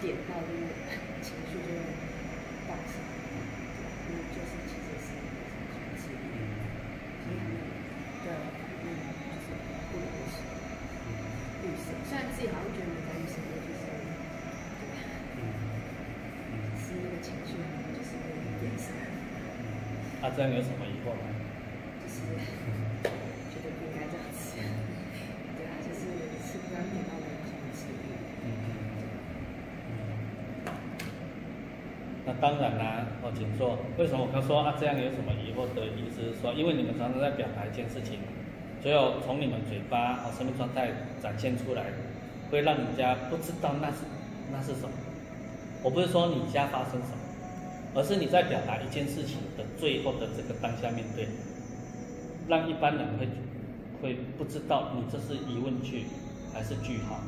点到，就是情绪就会大升，对吧？那就是其实是一个控制欲，所以他们的嗯就是不能是预设，虽然自己好像觉得没在预设，就是对，嗯。是那个情绪可能就是会变散，啊，这样有什么疑惑吗？就是觉得不应该这样子，对啊，就是是不要点到那个控制欲。那当然啦、哦，请坐。为什么我刚说啊？这样有什么疑惑的意思是说，因为你们常常在表达一件事情，只有从你们嘴巴和生命状态展现出来，会让人家不知道那是那是什么。我不是说你家发生什么，而是你在表达一件事情的最后的这个当下面对，让一般人会会不知道你这是疑问句，还是句号，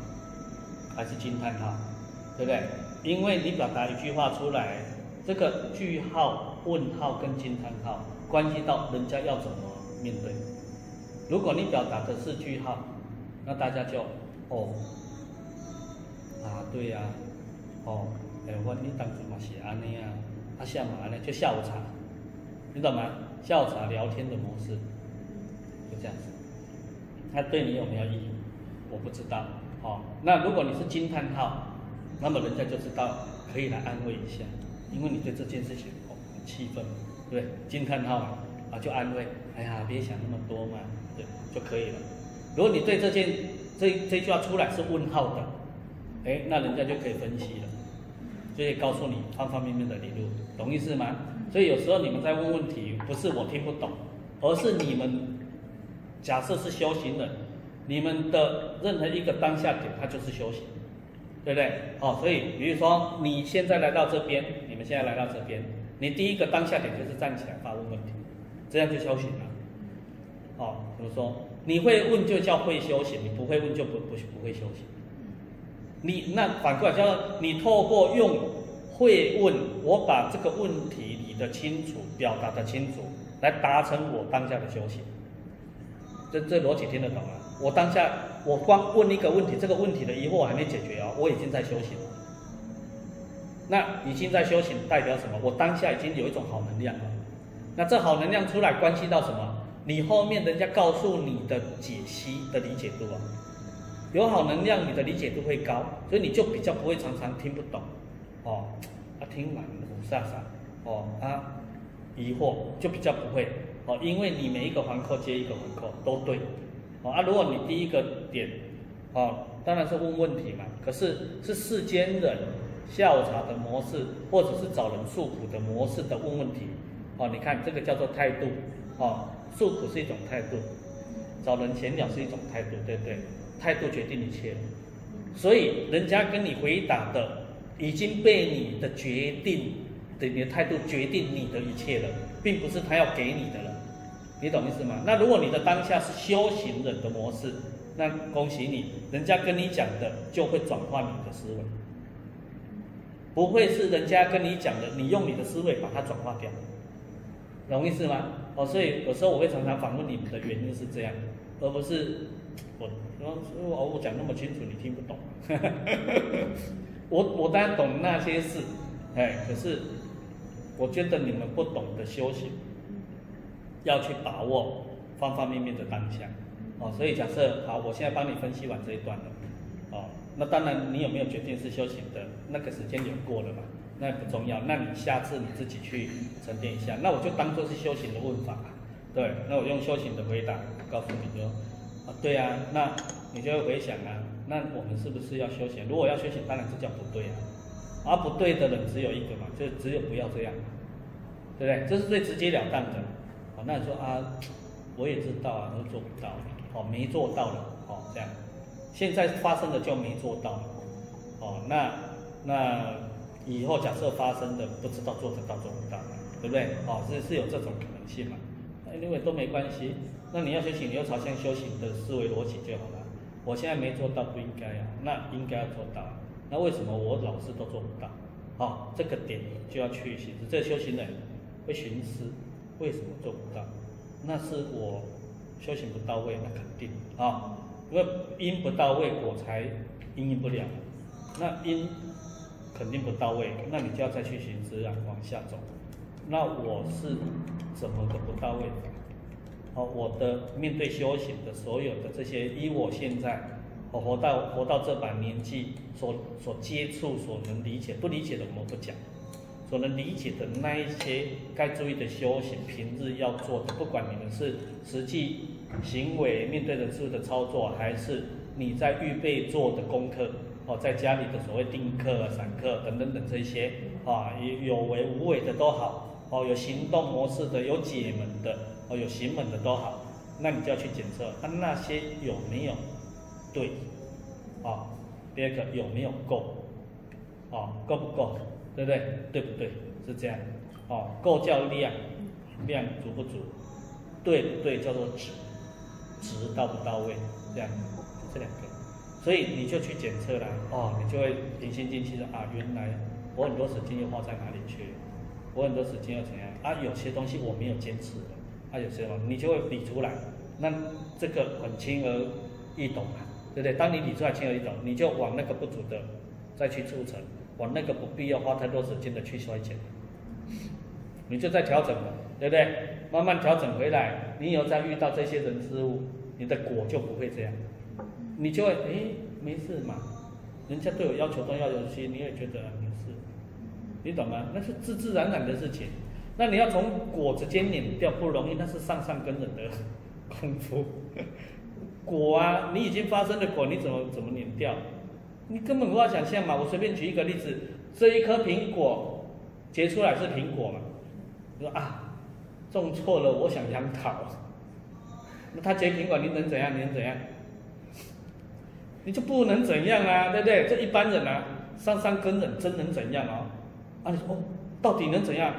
还是惊叹号，对不对？因为你表达一句话出来，这个句号、问号跟惊叹号关系到人家要怎么面对。如果你表达的是句号，那大家就哦啊对呀、哦，哎我你当初嘛是安尼啊，啊下嘛安尼就下午茶，你懂吗？下午茶聊天的模式就这样子。那对你有没有意义？我不知道。哦，那如果你是惊叹号，那么人家就知道可以来安慰一下，因为你对这件事情哦很气愤，对？惊叹号嘛，啊就安慰，哎呀别想那么多嘛，对就可以了。如果你对这件这这句话出来是问号的，哎，那人家就可以分析了，就可以告诉你方方面面的理论，懂意思吗？所以有时候你们在问问题，不是我听不懂，而是你们假设是修行的，你们的任何一个当下点，它就是修行，对不对？哦，所以比如说你现在来到这边，现在来到这边，你第一个当下点就是站起来发问问题，这样就修行了。哦，怎么说？你会问就叫会修行，你不会问就不不不会修行。你那反过来叫你透过用会问，我把这个问题理得清楚，表达得清楚，来达成我当下的修行。这这逻辑听得懂吗？我当下我光问一个问题，这个问题的疑惑还没解决哦，我已经在修行了。那已经在修行代表什么？我当下已经有一种好能量了。那这好能量出来，关系到什么？你后面人家告诉你的解析的理解度啊，有好能量，你的理解度会高，所以你就比较不会常常听不懂，哦，啊听完五煞煞，哦啊疑惑就比较不会，哦，因为你每一个环扣接一个环扣都对，哦啊，如果你第一个点，哦当然是问问题嘛，可是是世间人下午茶的模式，或者是找人诉苦的模式的问问题，哦，你看这个叫做态度，哦。诉苦是一种态度，找人闲聊是一种态度，对不对？态度决定一切，所以人家跟你回答的已经被你的决定的你的态度决定你的一切了，并不是他要给你的了，你懂意思吗？那如果你的当下是修行人的模式，那恭喜你，人家跟你讲的就会转化你的思维，不会是人家跟你讲的，你用你的思维把它转化掉。容易是吗？哦，所以有时候我会常常反问你们的原因是这样，而不是我说我我讲那么清楚你听不懂，我我当然懂那些事，哎，可是我觉得你们不懂得修行，要去把握方方面面的当下，哦，所以假设好，我现在帮你分析完这一段了，那当然你有没有决定是修行的那个时间有过了嘛？那不重要，那你下次你自己去沉淀一下。那我就当做是修行的问法，对，那我用修行的回答告诉你说，啊，对啊，那你就会回想啊，那我们是不是要修行？如果要修行，当然是叫不对啊，而不对的人只有一个嘛，就只有不要这样，对不对？这是最直截了当的。哦，那你说啊，我也知道啊，都做不到，哦，没做到了，哦，这样，现在发生的就没做到，哦，那那。以后假设发生的不知道做得到做不到，对不对？哦，是是有这种可能性嘛？因为都没关系。那你要修行，你要朝向修行的思维逻辑就好了。我现在没做到，不应该啊，那应该要做到。那为什么我老是都做不到？哦，这个点就要去寻思。这修行人会寻思，为什么做不到？那是我修行不到位，那肯定啊。因为因不到位，果才因应不了。那因肯定不到位，那你就要再去寻思啊，往下走。那我是怎么个不到位的？哦，我的面对修行的所有的这些，依我现在我活到活到这把年纪，所所接触、所能理解，不理解的我们不讲，所能理解的那一些该注意的修行，平日要做的，不管你们是实际行为面对的事的操作，还是你在预备做的功课，哦，在家里的所谓定课、散课等等等这些，啊，有有为无为的都好，哦，有行动模式的，有解门的。哦，有行门的都好，那你就要去检测，它那些有没有对？啊，第二个有没有够？啊，够不够？对不对？对不对？是这样。哦，够叫量，量足不足？对不对？叫做值，值到不到位？这样，这两个。所以你就去检测了，哦，你就会平心静气的啊，原来我很多时间又花在哪里去？我很多时间又怎样？啊，有些东西我没有坚持。啊有些东西你就会理出来，那这个很轻而易懂啊，对不对？当你理出来轻而易懂，你就往那个不足的再去促成，我那个不必要花太多时间的去衰减，你就在调整了，对不对？慢慢调整回来，你以后再遇到这些人事物，你的果就不会这样，你就会哎没事嘛，人家对我要求都要求些，你也觉得没事，你懂吗？那是自自然然的事情。那你要从果直接碾掉不容易，那是上上根人的功夫。果啊，你已经发生的果，你怎么怎么碾掉？你根本无法想象嘛。我随便举一个例子，这一颗苹果结出来是苹果嘛？你说啊，种错了，我想杨桃。那它结苹果，你能怎样？你能怎样？你就不能怎样啊，对不对？这一般人啊，上山根人真能怎样啊？啊，你说哦，到底能怎样？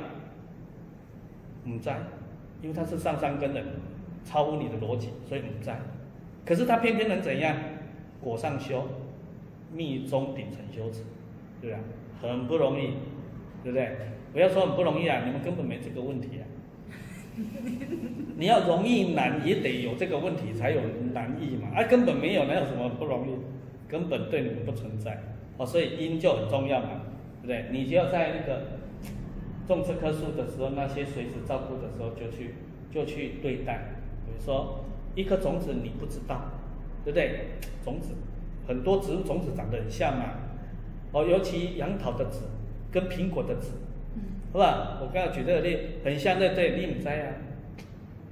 唔在，因为他是上山根的，超乎你的逻辑，所以唔在。可是他偏偏能怎样？果上修，密宗顶层修持，对不对？很不容易，对不对？不要说很不容易啊，你们根本没这个问题啊。你要容易难也得有这个问题才有难易嘛，啊根本没有，哪有什么不容易？根本对你们不存在。哦，所以因就很重要嘛，对不对？你就要在那个。种这棵树的时候，那些随时照顾的时候，就去就去对待。比如说，一颗种子你不知道，对不对？种子很多植物种子长得很像嘛。哦，尤其杨桃的籽跟苹果的籽，是吧？我刚才举这个例，很像，对不对？你唔栽啊？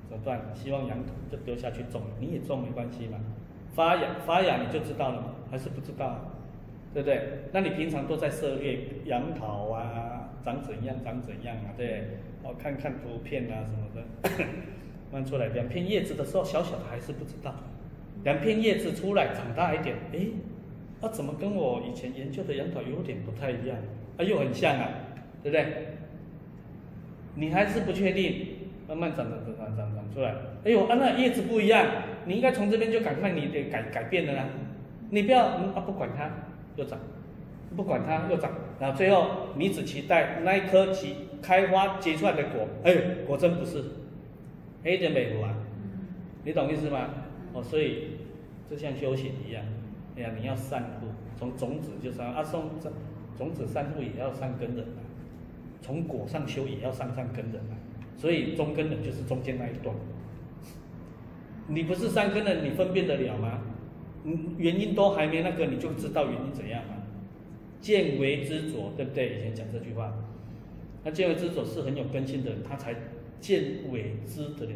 怎么办？希望杨桃就丢下去种，你也种没关系嘛。发芽发芽你就知道了嘛？还是不知道？对不对？那你平常都在涉猎杨桃啊，长怎样长怎样啊？对，哦，看看图片啊什么的，慢出来两片叶子的时候，小小的还是不知道。两片叶子出来长大一点，哎，那怎么跟我以前研究的杨桃有点不太一样？啊，又很像啊，对不对？你还是不确定，慢慢长长长长长长出来。哎呦，啊那叶子不一样，你应该从这边就赶快你得改改变的啦。你不要嗯啊不管它。又长，不管它又长，然后最后你只期待那一颗结开花结出来的果，哎，果真不是，黑点美湖啊，你懂意思吗？哦，所以就像修行一样，哎呀，你要散布，从种子就上，啊，从种子散布也要上根人啊，从果上修也要上上根人啊，所以中根人就是中间那一段，你不是三根人，你分辨得了吗？嗯，原因都还没那个，你就知道原因怎样啊？见为知着，对不对？以前讲这句话，那见为知着是很有根性的人，他才见为知的了。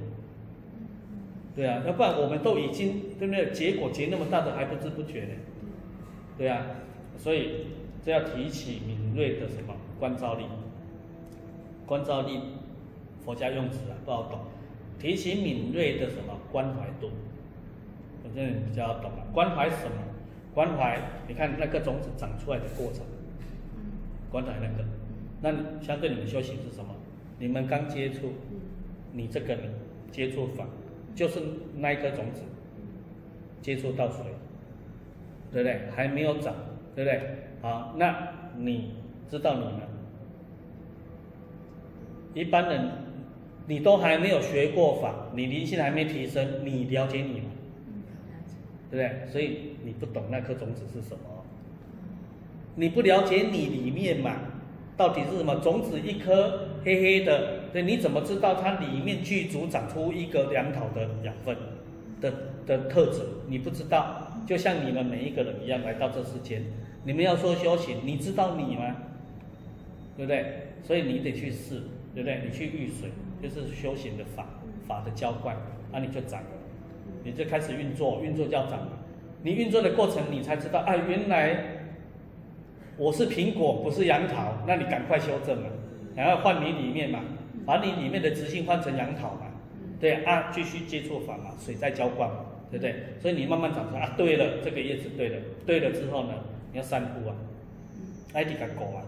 对啊，要不然我们都已经对不对？结果结那么大的还不知不觉呢？对啊，所以这要提起敏锐的什么观照力？观照力，佛家用词啊，不好懂。提起敏锐的什么关怀度？这比较懂了，关怀是什么？关怀，你看那个种子长出来的过程，关怀那个，那相对你们修行是什么？你们刚接触，你这个接触法，就是那一颗种子接触到水，对不对？还没有长，对不对？好，那你知道你们一般人，你都还没有学过法，你灵性还没提升，你了解你吗？对不对？所以你不懂那颗种子是什么，你不了解你里面嘛，到底是什么种子？一颗黑黑的，对，你怎么知道它里面剧组长出一个良好的养分的的特质？你不知道，就像你们每一个人一样来到这世间，你们要说修行，你知道你吗？对不对？所以你得去试，对不对？你去遇水，就是修行的法，法的浇灌，那你就长了，你就开始运作，运作就要长。你运作的过程，你才知道，啊，原来我是苹果，不是杨桃，那你赶快修正嘛，然后换你里面嘛，把你里面的直性换成杨桃嘛，对啊，继续接触法嘛，水在浇灌嘛，对不对？所以你慢慢长出来啊，对了，这个叶子对了，对了之后呢，你要散布啊，爱迪卡狗啊。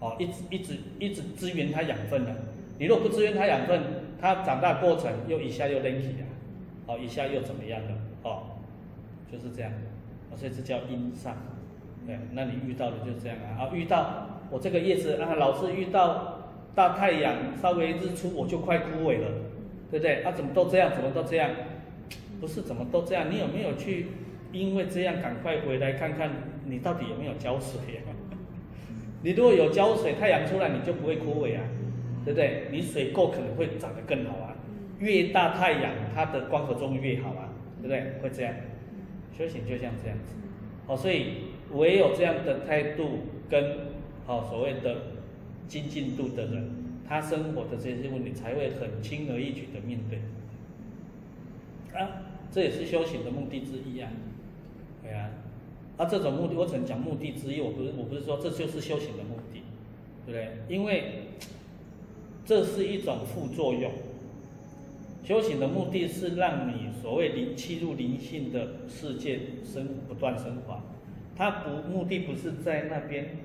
哦，一直一直一直支援它养分的，你如果不支援它养分，它长大过程又一下又 lanky 啊，哦，一下又怎么样的，哦，就是这样，所以这叫因上，对，那你遇到的就是这样啊，啊，遇到我这个叶子啊，老是遇到大太阳，稍微日出我就快枯萎了，对不对？啊，怎么都这样，怎么都这样？不是怎么都这样，你有没有去因为这样赶快回来看看你到底有没有浇水啊？你如果有浇水，太阳出来你就不会枯萎啊，对不对？你水够可能会长得更好啊，越大太阳它的光合作用越好啊，对不对？会这样，修行就像这样子，好，所以唯有这样的态度跟好所谓的精进度的人，他生活的这些问题才会很轻而易举的面对，啊，这也是修行的目的之一啊，对啊。那这种目的，我只能讲目的之一，我不是我不是说这就是修行的目的，对不对？因为这是一种副作用。修行的目的是让你所谓灵契入灵性的世界生不断升华，它不目的不是在那边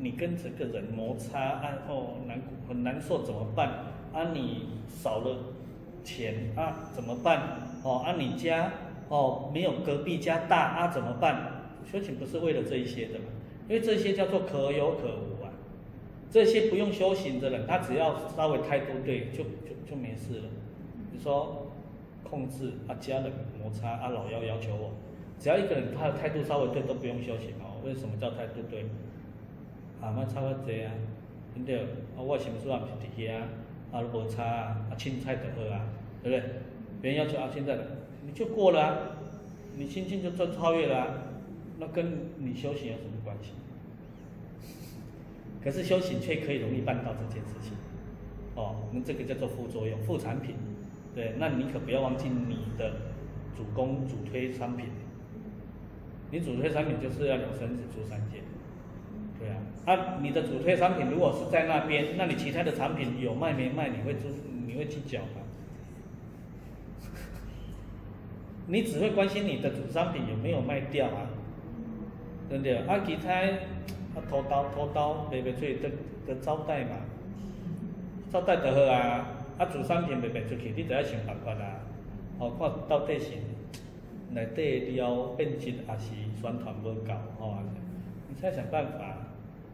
你跟这个人摩擦啊哦难很难受怎么办啊你少了钱啊怎么办哦啊你家哦没有隔壁家大啊怎么办？修行不是为了这一些的嘛，因为这些叫做可有可无啊。这些不用修行的人，他只要稍微态度对，就就就没事了。比如说控制啊，家人摩擦啊，老幺要求我，只要一个人他的态度稍微对，都不用修行哦。为什么叫态度对？啊，莫差我济啊，对不对？啊，我心思也不是伫遐，啊，无差啊，啊，青菜就好啊，对不对？别人要求啊，现在的你就过了啊，你心境就就超越了啊。那跟你修行有什么关系？可是修行却可以容易办到这件事情，哦，我们这个叫做副作用、副产品，对，那你可不要忘记你的主攻、主推商品。你主推商品就是要有生子出三界，对啊，啊，你的主推商品如果是在那边，那你其他的产品有卖没卖，你会注你会计较吗？你只会关心你的主商品有没有卖掉啊？对不对？啊，其他啊，拖刀拖刀卖卖出去，得得招待嘛，招待就好啊。啊，主商品卖卖出去，你就要想办法啊。哦，看到底是内底料变质，还是宣传无够，哦，你再想办法，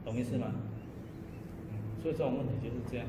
懂意思吗？所以这种问题就是这样。